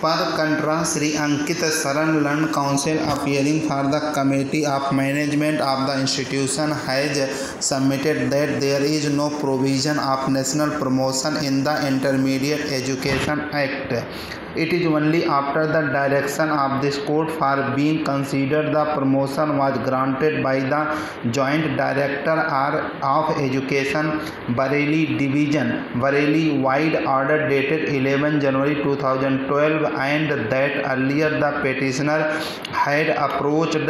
Per contrast, Sri Ankit Saran Lund Council appearing for the Committee of Management of the institution has submitted that there is no provision of national promotion in the Intermediate Education Act. It is only after the direction of this court for being considered the promotion was granted by the Joint Director of Education, Bareilly Division, Bareilly Wide Order dated 11 January 2012 and that earlier the petitioner had approached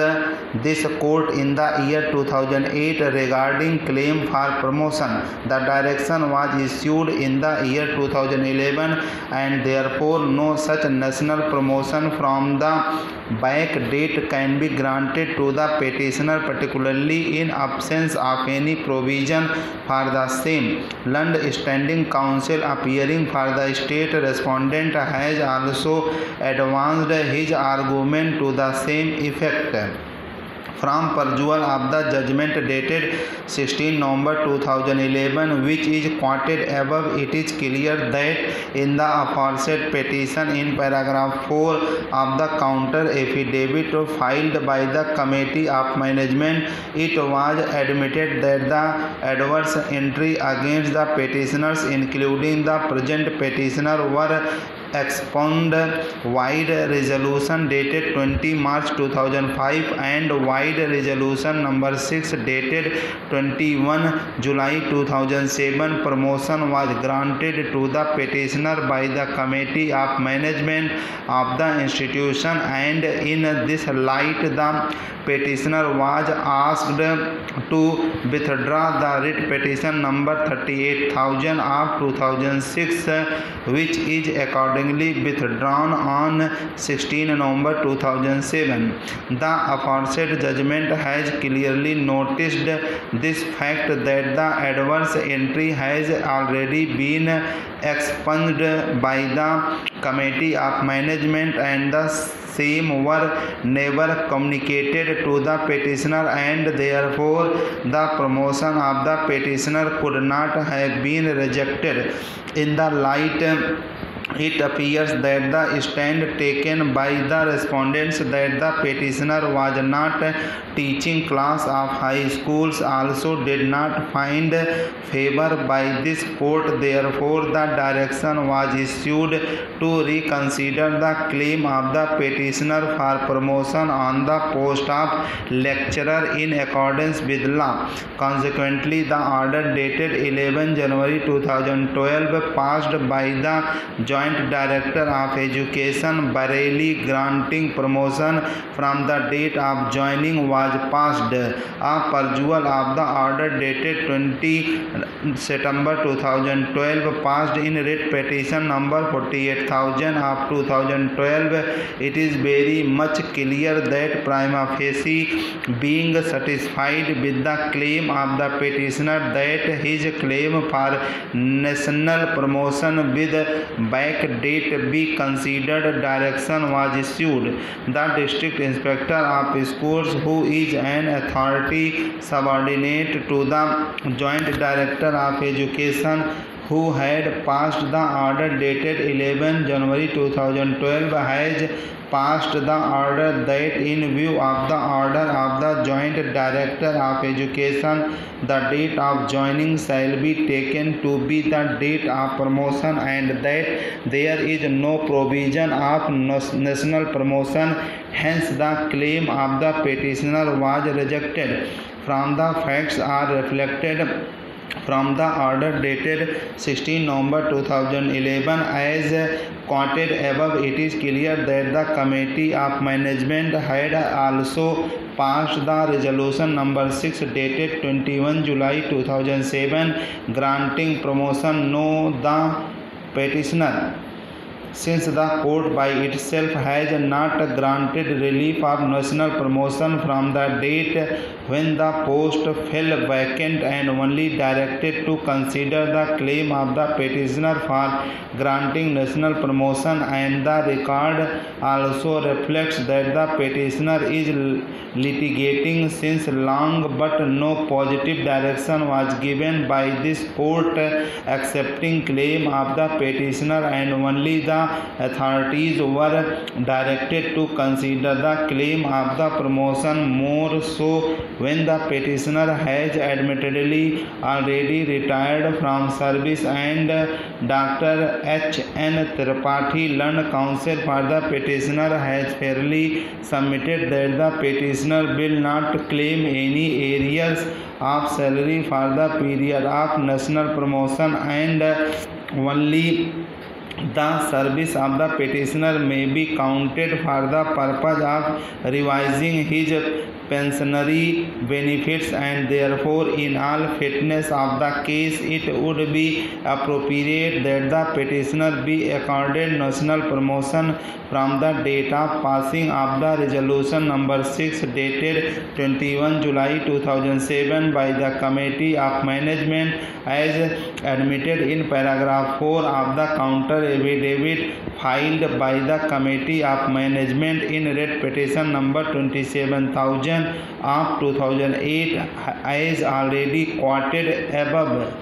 this court in the year 2008 regarding claim for promotion. The direction was issued in the year 2011 and therefore no such national promotion from the back date can be granted to the petitioner, particularly in absence of any provision for the same. Land Standing Council appearing for the state respondent has also also advanced his argument to the same effect. From perusal of the judgment dated 16 November 2011, which is quoted above, it is clear that in the aforesaid petition in paragraph 4 of the counter affidavit filed by the Committee of Management, it was admitted that the adverse entry against the petitioners, including the present petitioner, were expand wide resolution dated 20 March 2005 and wide resolution number 6 dated 21 July 2007. Promotion was granted to the petitioner by the Committee of Management of the institution, and in this light the petitioner was asked to withdraw the writ petition number 38,000 of 2006, which is according withdrawn on 16 November 2007. The aforesaid judgment has clearly noticed this fact that the adverse entry has already been expunged by the Committee of Management, and the same were never communicated to the petitioner, and therefore the promotion of the petitioner could not have been rejected. In the light it appears that the stand taken by the respondents that the petitioner was not teaching class of high schools also did not find favor by this court therefore the direction was issued to reconsider the claim of the petitioner for promotion on the post of lecturer in accordance with law consequently the order dated 11 January 2012 passed by the Joint Director of Education, Bareilly, granting promotion from the date of joining was passed. A perusal of the order dated 20 September 2012 passed in writ petition number 48,000 of 2012. It is very much clear that prima facie being satisfied with the claim of the petitioner that his claim for national promotion with date be considered direction was issued. The district inspector of schools, who is an authority subordinate to the joint director of education, who had passed the order dated 11 January 2012 has passed the order that in view of the order of the joint director of education the date of joining shall be taken to be the date of promotion and that there is no provision of national promotion hence the claim of the petitioner was rejected from the facts are reflected from the order dated 16 November 2011 as quoted above it is clear that the committee of management had also passed the resolution number 6 dated 21 July 2007 granting promotion no the petitioner since the court by itself has not granted relief of national promotion from the date when the post fell vacant and only directed to consider the claim of the petitioner for granting national promotion and the record also reflects that the petitioner is litigating since long but no positive direction was given by this court accepting claim of the petitioner and only the authorities were directed to consider the claim of the promotion more so when the petitioner has admittedly already retired from service and Dr. H. N. Tripathi learned counsel for the petitioner has fairly submitted that the petitioner will not claim any arrears of salary for the period of national promotion and only The service of the petitioner may be counted for the purpose of revising his pensionary benefits, and therefore in all fitness of the case it would be appropriate that the petitioner be accorded national promotion from the date of passing of the resolution number 6 dated 21 July 2007 by the Committee of Management as admitted in paragraph 4 of the counter Affidavit filed by the Committee of Management in Red Petition number 27,000 of 2008 as already quoted above.